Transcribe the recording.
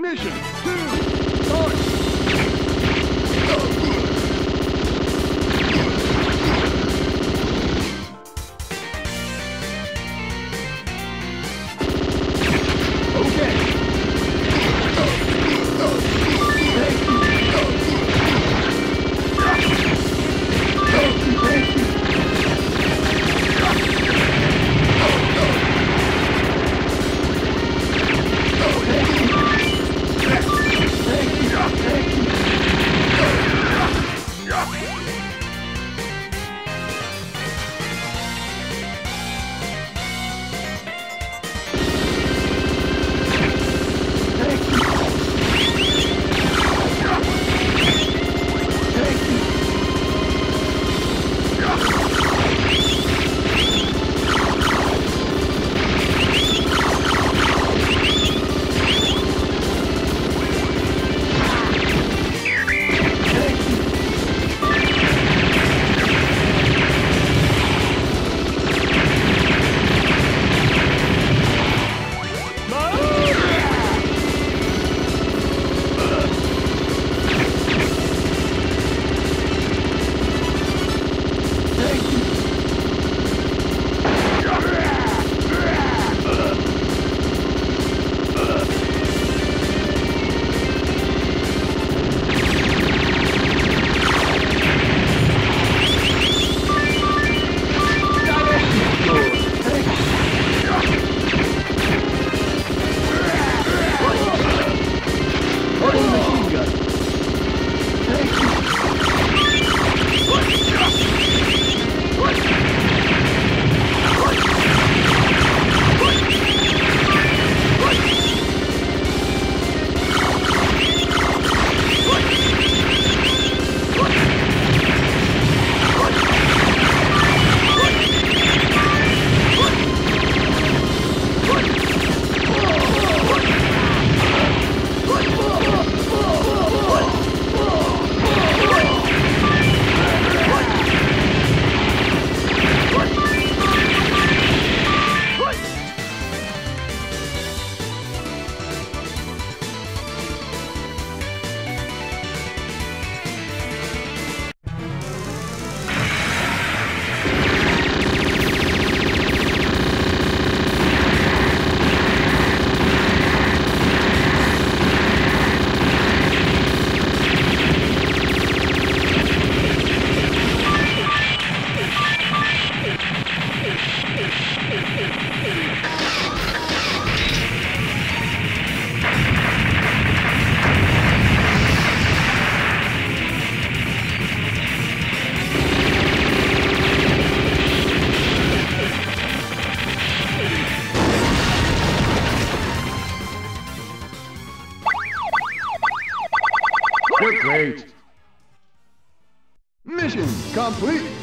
Mission two, start! Mission complete.